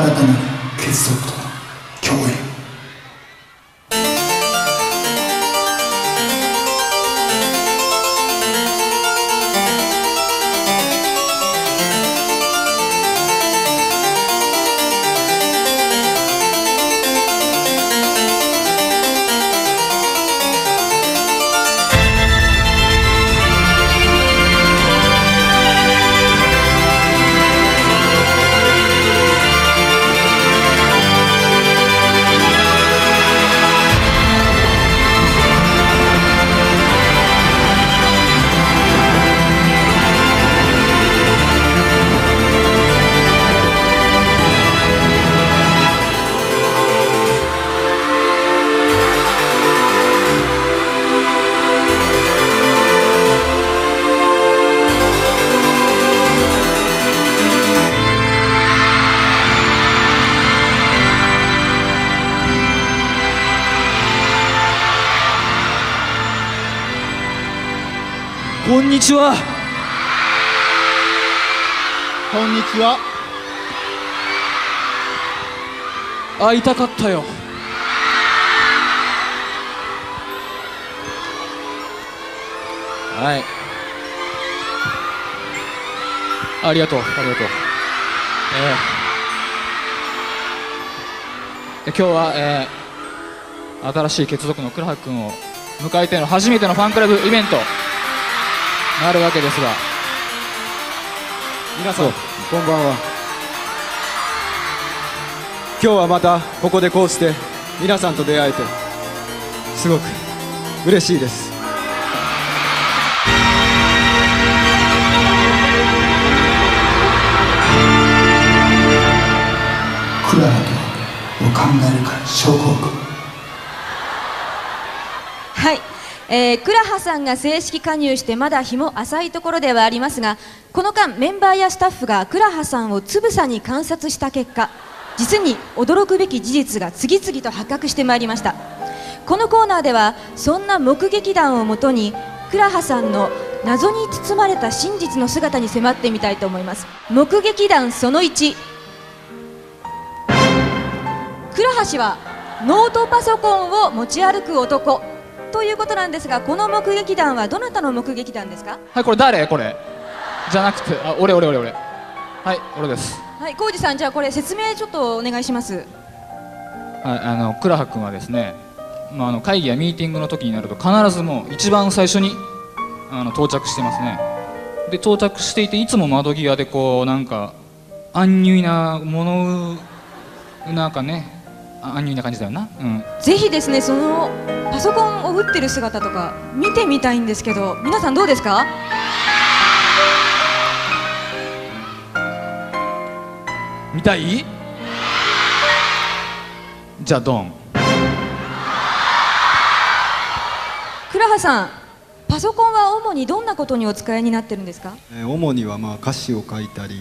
新たな結束と共演んにちは。こんにちは。会いたかったよ。はい。ありがとう。ありがとう。えーえ今日は、えー新しい血族の倉橋君を迎えての初めてのファンクラブイベントなるわけですが。皆さん。こんばんは。今日はまたここでこうして皆さんと出会えてすごく嬉しいです。クララとはお考えるか症候群はい、えー、クラハさんが正式加入してまだ日も浅いところではありますがこの間メンバーやスタッフがクラハさんをつぶさに観察した結果実に驚くべき事実が次々と発覚してまいりました。このコーナーではそんな目撃談をもとにクラハさんの謎に包まれた真実の姿に迫ってみたいと思います。目撃談その1倉橋はノートパソコンを持ち歩く男。ということなんですがこの目撃談はどなたの目撃談ですか？はいこれ誰？これ。じゃなくてあ俺俺俺俺。はい俺です。はい浩二さんじゃあこれ説明ちょっとお願いします。はいあの倉葉君はですね、まあ、あの会議やミーティングの時になると必ずもう一番最初にあの到着してますね。で到着していていつも窓際でこうなんか安入なものなんかねあ安入な感じだよな。うん。ぜひですねそのパソコンを打ってる姿とか見てみたいんですけど皆さんどうですか？見たい？じゃあドン。倉葉さんパソコンは主にどんなことにお使いになってるんですか？えー主にはまあ歌詞を書いたり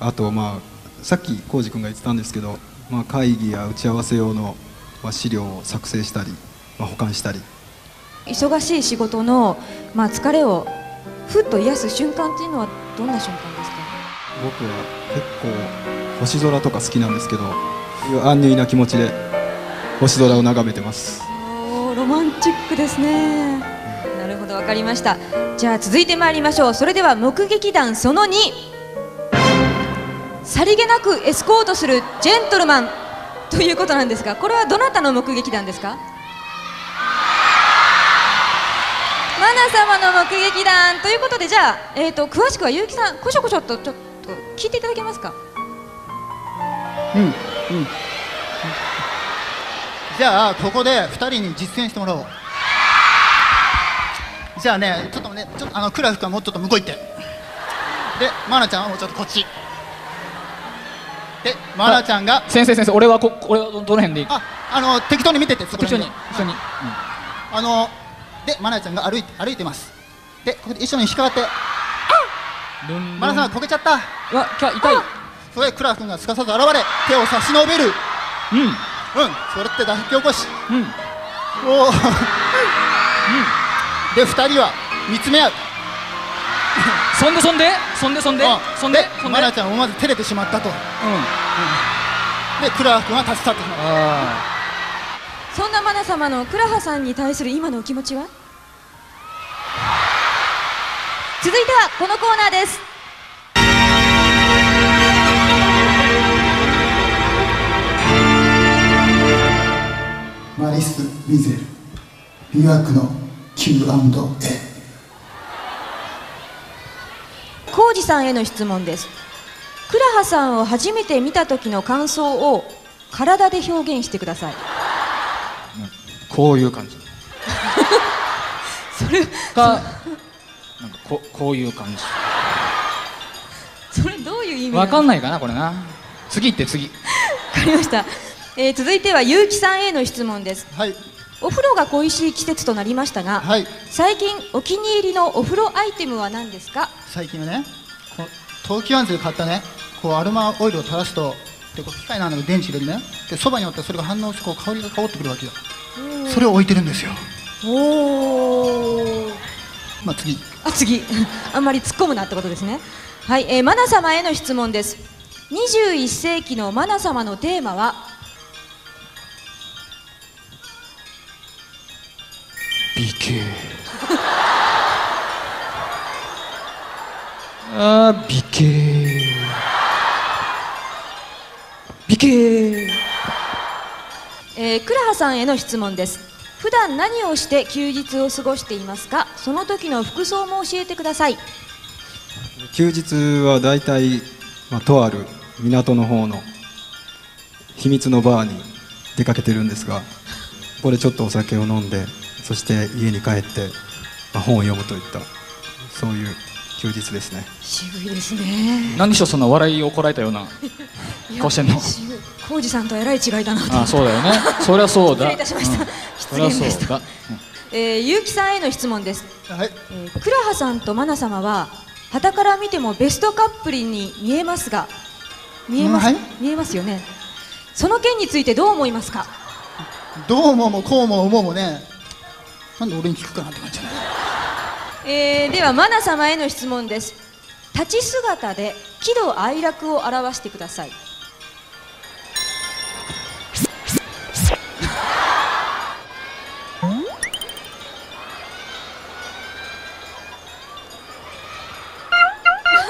あとまあさっき浩司君が言ってたんですけど、まあ、会議や打ち合わせ用の、まあ、資料を作成したり、まあ、保管したり。忙しい仕事の、まあ、疲れをふっと癒す瞬間っていうのはどんな瞬間ですか？僕は結構星空とか好きなんですけど安入な気持ちで星空を眺めてます。ロマンチックですね。なるほどわかりました。じゃあ続いてまいりましょう。それでは目撃談その2さりげなくエスコートするジェントルマンということなんですがこれはどなたの目撃談ですか？様の目撃談ということでじゃあ、えー、と詳しくは結城さんこしょこしょっとちょっと聞いていただけますか？うんうん。じゃあここで2人に実践してもらおう。じゃあねちょっとねちょっとあのクラフ君はもうちょっと向こう行って。でマナちゃんはもうちょっとこっち。でマナちゃんが先生先生俺はこ俺はどの辺でいいああの適当に見ててそこら一緒辺でに一緒に、あのでマナちゃんが歩いて歩いてます。でここで一緒に引っかかって。マナさんがこけちゃった。うわきゃ痛い。それでクラフ君がすかさず現れ手を差し伸べる。うん。うん。それって抱き起こし。うん。おお、で2人は見つめ合う。そんでそんで？そんでそんで？あそんで？そんで？マナちゃんは思わず照れてしまったと。うん。でクララ君は立ち去ってしまったあそんなマナ様のクラハさんに対する今のお気持ちは？続いてはこのコーナーです。マリス・ミゼル魅惑の Q&A 浩二さんへの質問です。クラハさんを初めて見た時の感想を体で表現してください。ー こういう感じ。それかなんかここういう感それどういう意味わかんないかなこれな。次行って次。わかりました、えー続いては結城さんへの質問です。はい。お風呂が恋しい季節となりましたが、はい。最近お気に入りのお風呂アイテムは何ですか？最近はね東急ハンズで買ったね。こうアロマオイルを垂らすとでこう機械なんだけど電池入れるね。でそばにおってそれが反応してこう香りが香ってくるわけよそれを置いてるんですよ。おおまあ次。あ次。あんまり突っ込むなってことですね。はい、えー、マナ様への質問です。21世紀のマナ様のテーマは？美形 あー美形美形えー、クラハさんへの質問です。普段何をして休日を過ごしていますか？その時の服装も教えてください。休日は大体、まあ、とある港の方の秘密のバーに出かけてるんですがここでちょっとお酒を飲んでそして家に帰って、まあ、本を読むといったそういう休日ですね。渋いですね。何でしょうそんな笑いをこらえたような顔してんの。浩二さんとえらい違いだなと。あそうだよね。そりゃそうだ。失礼いたしました。うん。失そりゃ言でした。そうだ。えー、結城さんへの質問です、はい。えー、クラハさんとマナ様は傍から見てもベストカップルに見えますが見えます、はい。見えますよね。その件についてどう思いますか？どう思うもこうも思うもねなんで俺に聞くかなって感じじゃない？えー、ではマナ様への質問です。立ち姿で喜怒哀楽を表してください。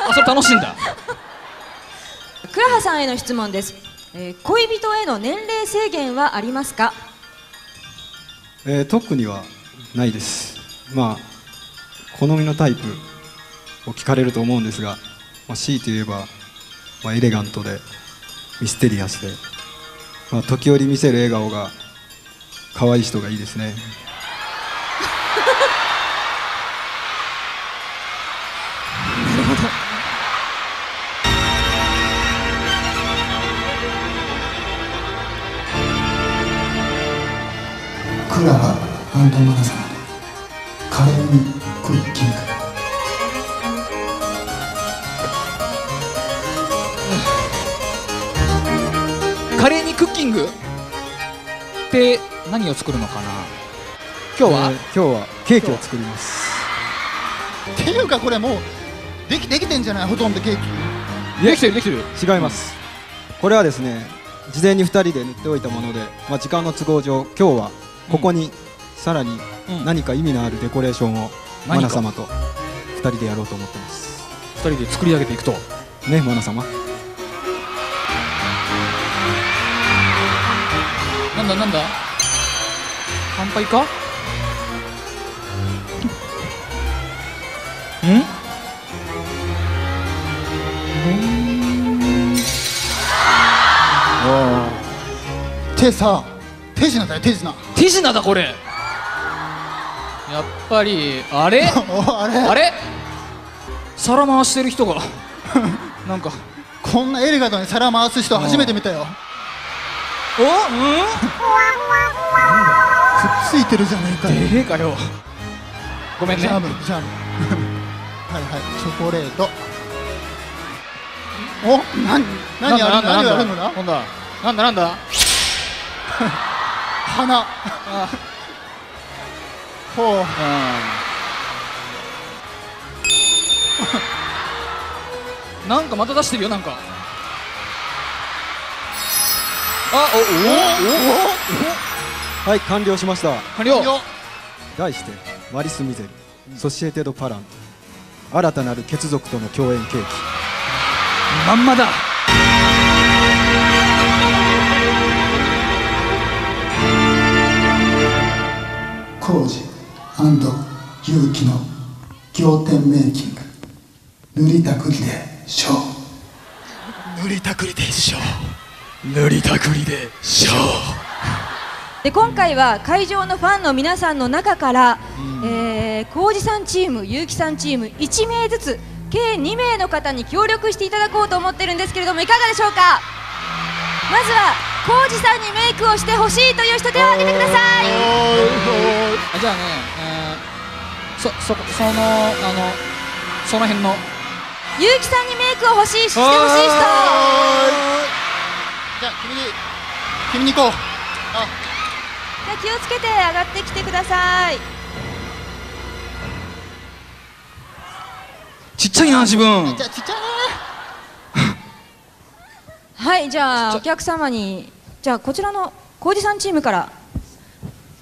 あそれ楽しいんだ。クラハさんへの質問です、えー、恋人への年齢制限はありますか？えー特にはないです。まあ好みのタイプを聞かれると思うんですが、まあ、強いて言えば、まあ、エレガントでミステリアスで、まあ、時折見せる笑顔が可愛い人がいいですね。クラハマナ様のカレーにクッキングカレーにクッキング。って何を作るのかな。今日は、えー今日はケーキを作ります。っていうか？これもうできできてんじゃない？ほとんどケーキ。できてるできてる。違います。これはですね事前に2人で塗っておいたもので、まあ、時間の都合上今日はここにさらにうん。何か意味のあるデコレーションをマナ様と2人でやろうと思ってます。二人で作り上げていくと。ねマナ様。なんだなんだ？乾杯か？ん？手さ手品だよ手品。手品だこれやっぱりあれ？おあれ？あれ？皿回してる人が。なんかこんなエレガントに皿回す人初めて見たよ。お？うん？くっついてるじゃねえかよ。ええかよ。ごめんね。ジャムジャム。はいはいチョコレート。お？何何やるなんだ何をやるの？だなんだなんだなんだ？花あほう。うん。なんかまた出してるよなんか。あおおはい完了しました。完了。よ題してマリス・ミゼル。ソシエテ・ド・パラン。新たなる血族との共演契機まんまだ。工事勇気の仰天メイキング。塗りたくりでショー塗りたくりでしょ塗りたくりでしょで今回は会場のファンの皆さんの中から、えー、浩二さんチーム、結城さんチーム1名ずつ計2名の方に協力していただこうと思ってるんですけれどもいかがでしょうか？まずは浩二さんにメイクをしてほしいという人手を挙げてください。あじゃあね、えー、そそこそのあのその辺の。結城さんにメイクを欲しいしてほしい人。じゃあ君に君に行こう。あ。じゃあ気をつけて上がってきてくださいちっちゃいな。自分じゃあちっちゃいはいじゃあお客様にじゃあこちらの浩二さんチームから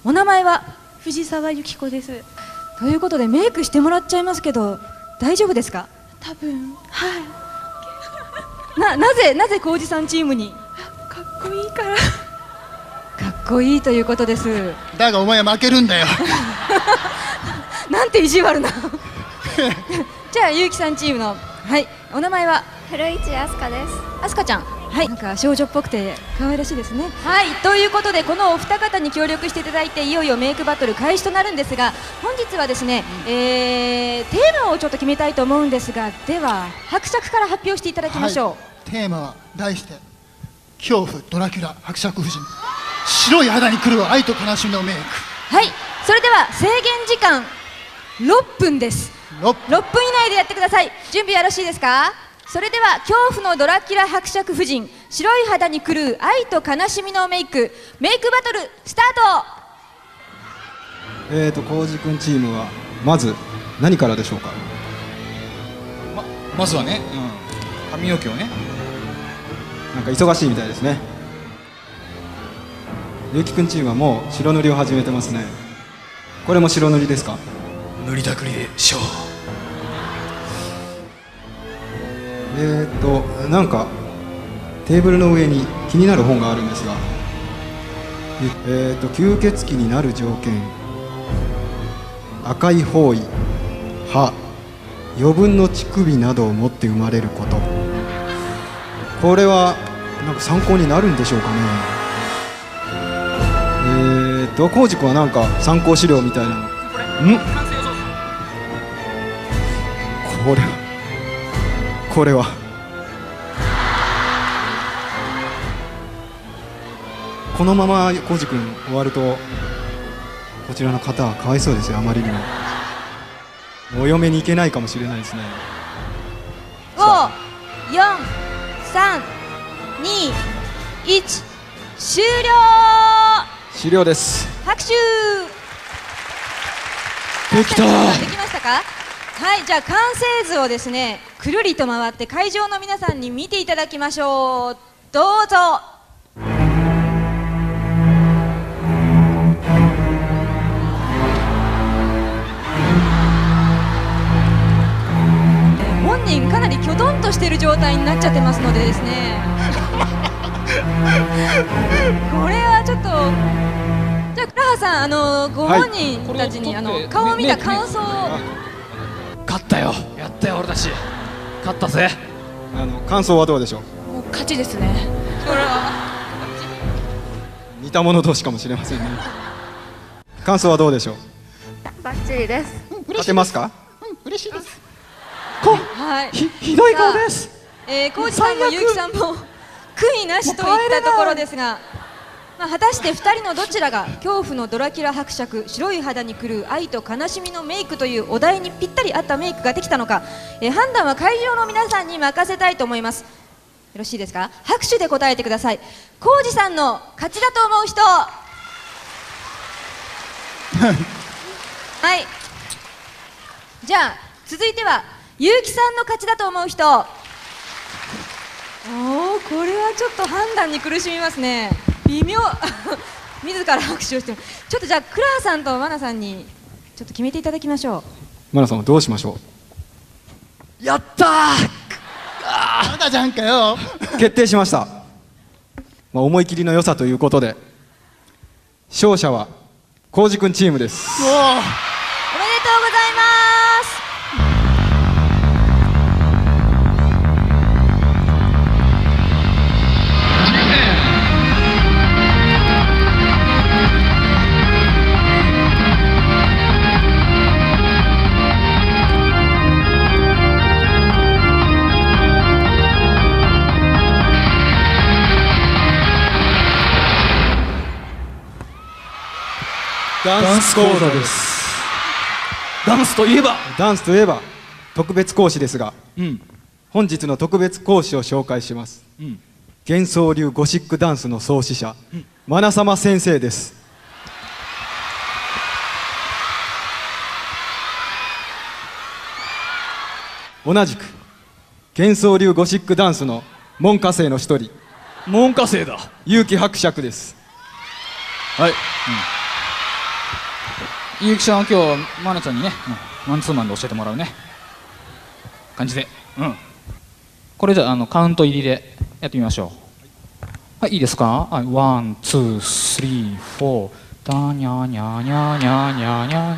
お名前は？藤沢由紀子です。ということでメイクしてもらっちゃいますけど大丈夫ですか？多分はい。ななぜなぜ浩二さんチームに？かっこいいから。かっこいいということです。だがお前は負けるんだよ。なんて意地悪な。じゃあ結城さんチームのはいお名前は？古市飛鳥です。あすかちゃんはい。なんか少女っぽくて可愛らしいですね。はい。ということでこのお二方に協力していただいていよいよメイクバトル開始となるんですが本日はですね、えー、テーマをちょっと決めたいと思うんですがでは伯爵から発表していただきましょう、はい。テーマは題して恐怖ドラキュラ伯爵夫人。白い肌に来る愛と悲しみのメイク。はい、それでは制限時間6分です。6 6分以内でやってください。準備よろしいですか？それでは恐怖のドラキュラ伯爵夫人白い肌に狂う愛と悲しみのメイクメイクバトルスタート。えーと浩二君チームはまず何からでしょうか？ままずはね、うん、髪の毛をね。なんか忙しいみたいですね。ゆうきくんチームはもう白塗りを始めてますね。これも白塗りですか？塗りたくりでしょえーとなんかテーブルの上に気になる本があるんですがえーと吸血鬼になる条件。赤い方位。歯。余分の乳首などを持って生まれること。これはなんか参考になるんでしょうかね。えーと浩司君はなんか参考資料みたいなの。ん。これはこれは。このまま浩司君終わるとこちらの方はかわいそうですよあまりにも。お嫁に行けないかもしれないですね。5 4 3 2 1終了。終了です。拍手。できた。できましたか？はいじゃあ完成図をですねくるりと回って会場の皆さんに見ていただきましょう。どうぞ。本人かなりきょとんとしている状態になっちゃってますのでですね。これはちょっとじゃあ倉葉さんあのご本人たちに、あの顔を見た感想を。勝ったよ。やったよ俺たち勝ったぜ。あの感想はどうでしょう？もう勝ちですね。似た者同士かもしれませんね。感想はどうでしょう？バッチリです。勝てます。か嬉しいです。はい。ひひどい顔です。えー、浩二さんも結城さんも悔いなしといったところですが、まあ、果たして2人のどちらが恐怖のドラキュラ伯爵白い肌に狂う愛と悲しみのメイクというお題にぴったり合ったメイクができたのか、えー判断は会場の皆さんに任せたいと思います。よろしいですか？拍手で答えてください。浩二さんの勝ちだと思う人。はい。じゃあ続いては、ゆうきさんの勝ちだと思う人。おおこれはちょっと判断に苦しみますね微妙。自ら拍手をして。るちょっとじゃあクラハさんとマナさんにちょっと決めていただきましょう。マナさんはどうしましょやったー！まだじゃんかよ。う決定しました、まあ、思い切りの良さということで勝者は浩二君チームです。おおダンス講座です。ダンスといえば？ダンスといえば特別講師ですがうん。本日の特別講師を紹介します。うん。幻想流ゴシックダンスの創始者、マナ様先生です。同じく幻想流ゴシックダンスの門下生の一人門下生だ。結城伯爵です。はい、うん、ゆうきちゃんは今日まなちゃんにね、うんマンツーマンで教えてもらうね。感じで。うん。これじゃああのカウント入りでやってみましょう。はいいいですか？はい one two three four。ダニャニャニャニャニャニャ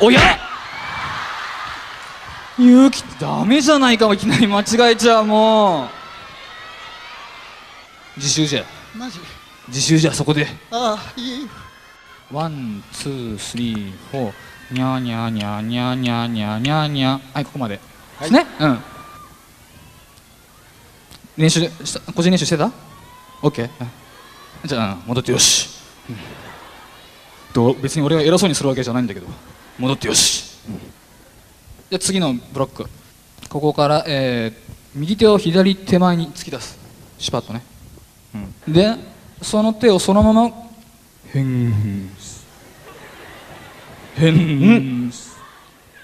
おや？ゆうきダメじゃないかもいきなり間違えちゃうもう。自習じゃ。マジ？自習じゃそこで。ああいい one, two, three, four、にゃーにゃーにゃーにゃーにゃーにゃーにゃーにゃーはい、ここまで。ですね？うん。練習した、個人練習してた？オッケー。じゃあ、戻ってよし。うんどう？別に俺が偉そうにするわけじゃないんだけど、戻ってよし。うんじゃあ次のブロック。ここから、えー、右手を左手前に突き出す。シュパッとね。うんで、その手をそのままへんへん。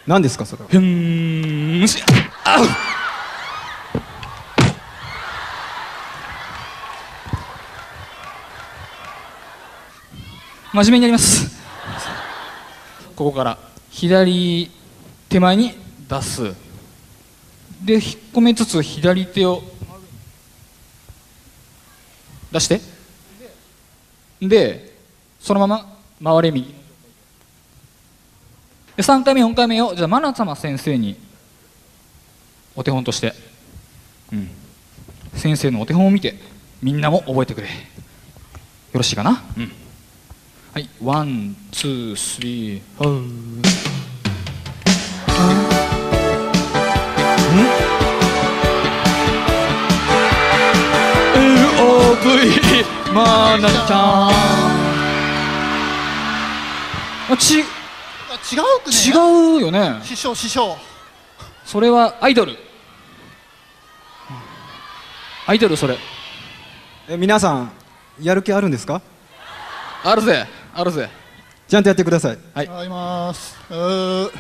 何ですかそれは。へん。しあう真面目にやります。ここから。左手前に出す。で引っ込めつつ左手を。出して。でそのまま回れ右。で3回目4回目をじゃあマナ様先生にお手本として、うん、先生のお手本を見てみんなも覚えてくれ。よろしいかな、うん、はい。 one two three. four マナちゃん違うくね。違うよね。師匠師匠。それはアイドル。アイドルそれ。え皆さんやる気あるんですか？あるぜ。あるぜ。ちゃんとやってください。はい。あります。う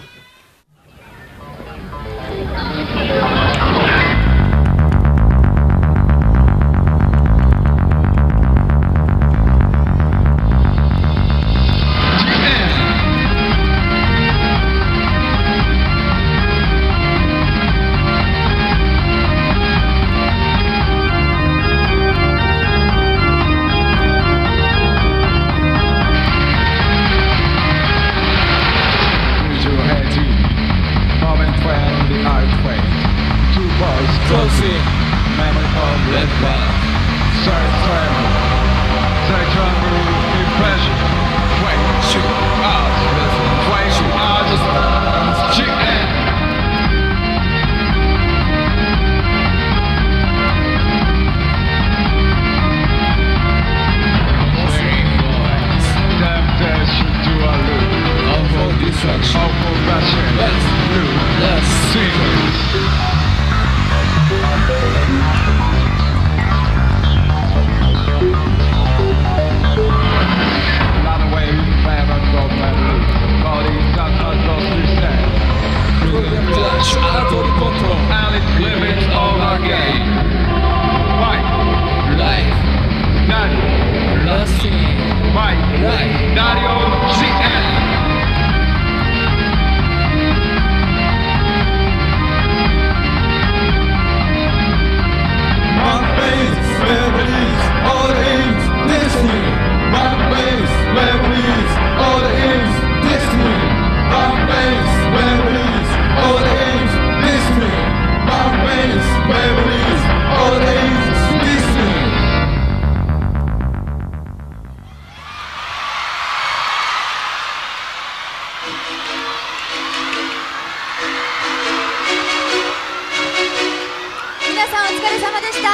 疲れ様でした、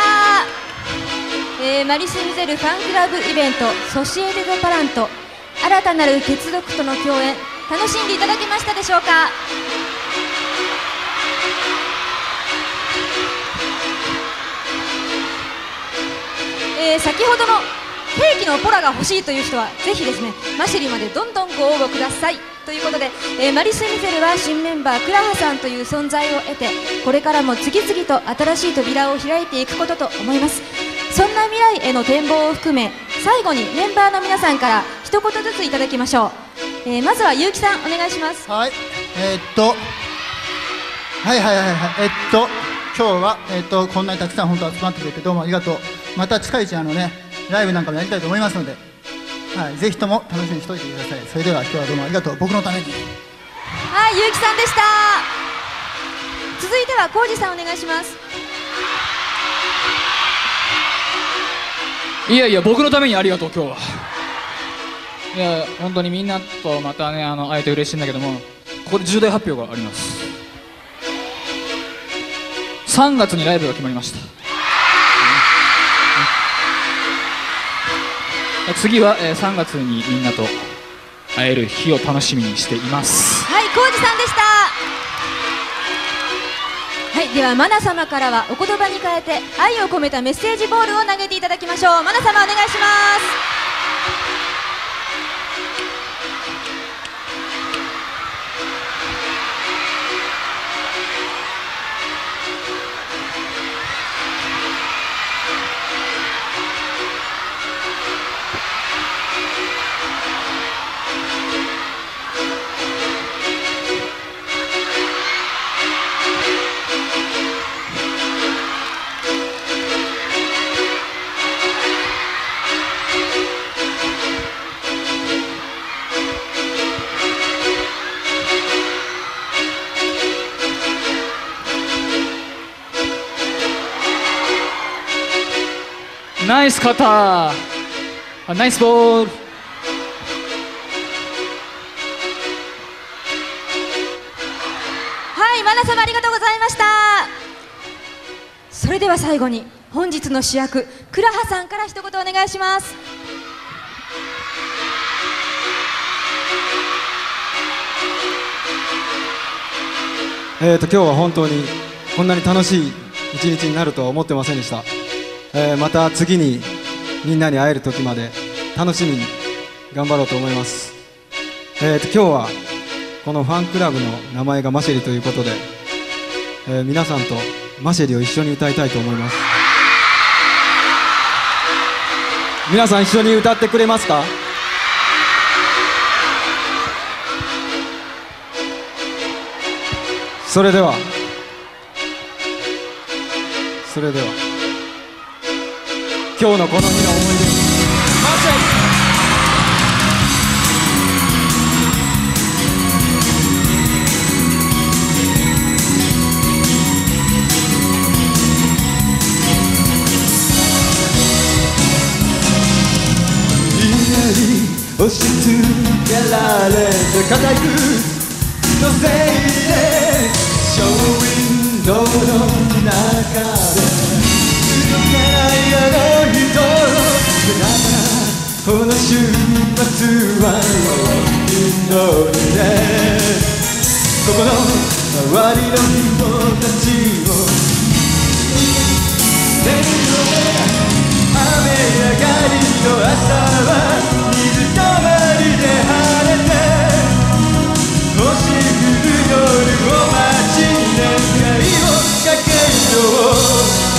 えーマリス・ミゼルファンクラブイベントソシエテ・ド・パラント新たなる血族との共演楽しんでいただけましたでしょうか？えー先ほどのケーキのポラが欲しいという人はぜひですねマシリまでどんどんご応募ください。ということで、えーマリス・ミゼルは新メンバークラハさんという存在を得てこれからも次々と新しい扉を開いていくことと思います。そんな未来への展望を含め最後にメンバーの皆さんから一言ずついただきましょう、えーまずは結城さんお願いします。はい。えーっとはいはいはいはい。えっと今日はえっとこんなにたくさん本当集まってくれてどうもありがとう。また近いうちあのねライブなんかもやりたいと思いますのではいぜひとも楽しみにしておいてください。それでは今日はどうもありがとう。僕のために。はい結城さんでした。続いては浩二さんお願いします。いやいや僕のためにありがとう今日は。いや本当にみんなとまたねあの会えて嬉しいんだけどもここで重大発表があります。3月にライブが決まりました次は、えー3月にみんなと会える日を楽しみにしています。はい浩二さんでした。はいではマナ様からはお言葉に変えて愛を込めたメッセージボールを投げていただきましょう。マナ様お願いします。イスカター。あナイスボール。はいマナ様ありがとうございました。それでは最後に本日の主役クラハさんから一言お願いします。えー、と今日は本当にこんなに楽しい一日になるとは思ってませんでした、えーまた次にみんなに会える時まで楽しみに頑張ろうと思います、えー、と今日はこのファンクラブの名前がマシェリということで、えー皆さんとマシェリを一緒に歌いたいと思います。皆さん一緒に歌ってくれますか？それでは。それでは。今日のこの日の思い出。にマシェリ押し付けられた固くのせいで週末は祈りでここの周りの人たちを天の雨上がりの朝は水たまりで晴れて星降る夜を待ち願いをかけよう。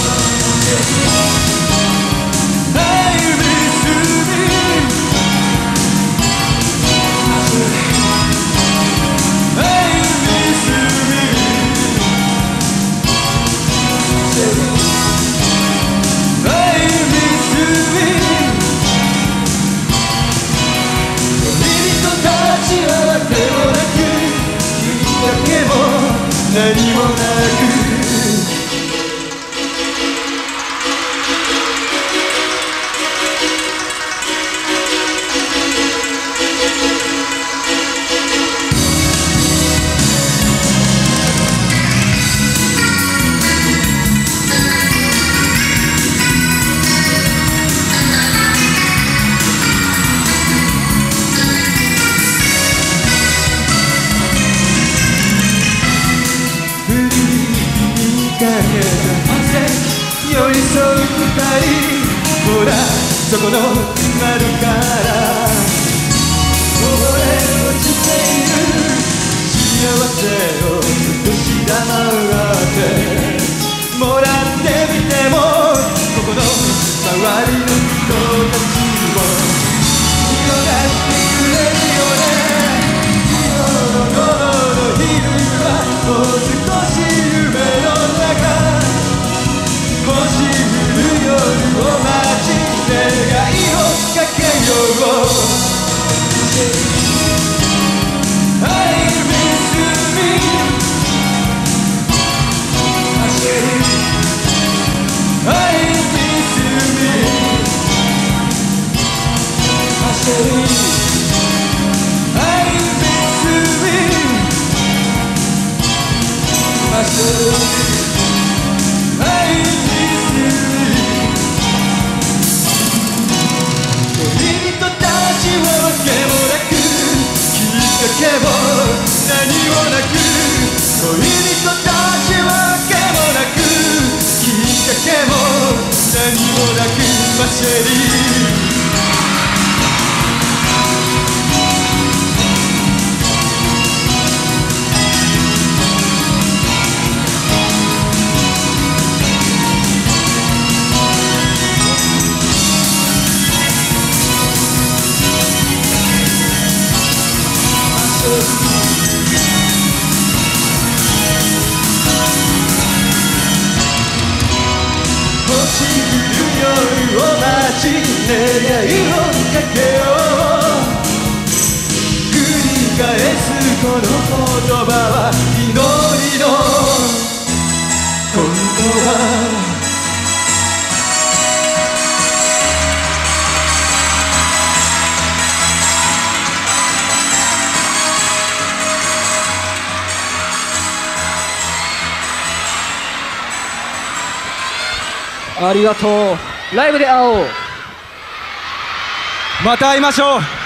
たちはわけもなく君だけも何もなく「vengo de aquí para seguir ありがとう。ライブで会おう。また会いましょう。